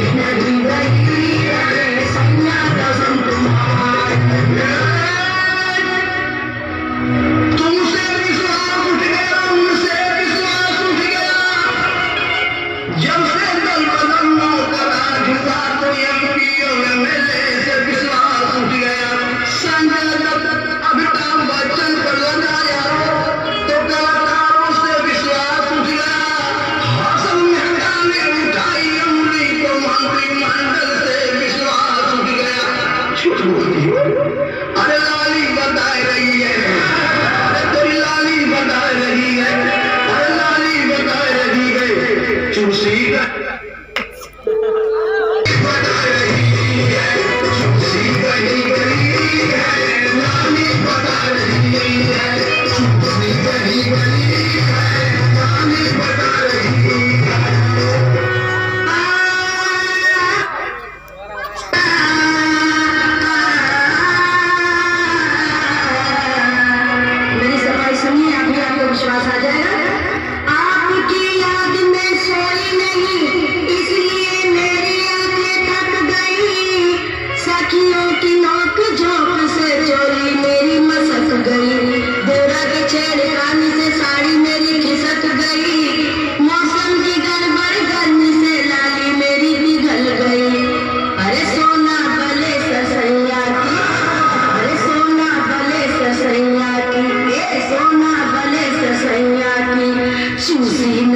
Amen. Khurshid കന്യാക്കി Susheela